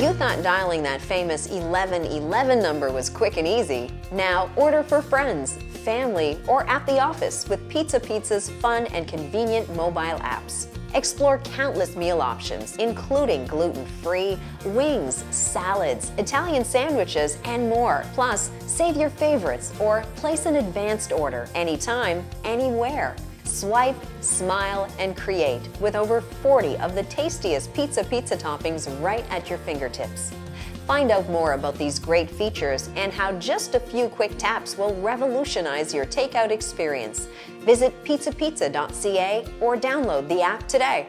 you thought dialing that famous 1111 number was quick and easy, now order for friends, family, or at the office with Pizza Pizza's fun and convenient mobile apps. Explore countless meal options, including gluten-free, wings, salads, Italian sandwiches, and more. Plus, save your favorites or place an advanced order anytime, anywhere. Swipe, smile, and create with over 40 of the tastiest pizza pizza toppings right at your fingertips. Find out more about these great features and how just a few quick taps will revolutionize your takeout experience. Visit pizzapizza.ca or download the app today.